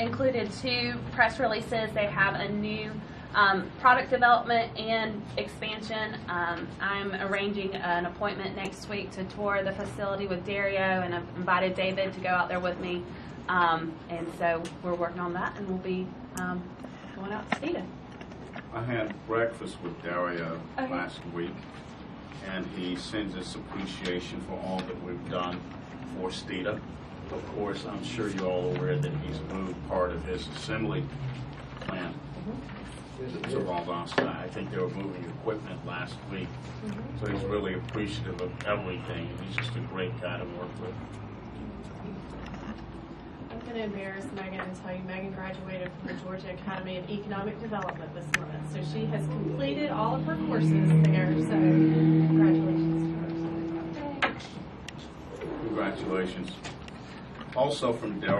included two press releases. They have a new um, product development and expansion. Um, I'm arranging an appointment next week to tour the facility with Dario, and I've invited David to go out there with me. Um, and so we're working on that, and we'll be um, going out to Stephen. I had breakfast with Dario Okay. last week, and he sends his appreciation for all that we've done for Steeda. Of course, I'm sure you're all aware that he's moved part of his assembly plant mm-hmm. to Valdosta. I think they were moving equipment last week, mm-hmm. so he's really appreciative of everything. He's just a great guy to work with. I'm going to embarrass Meghan and tell you Meghan graduated from the Georgia Academy of Economic Development this month. So she has completed all of her courses there. So congratulations to her. Congratulations. Also from Dario.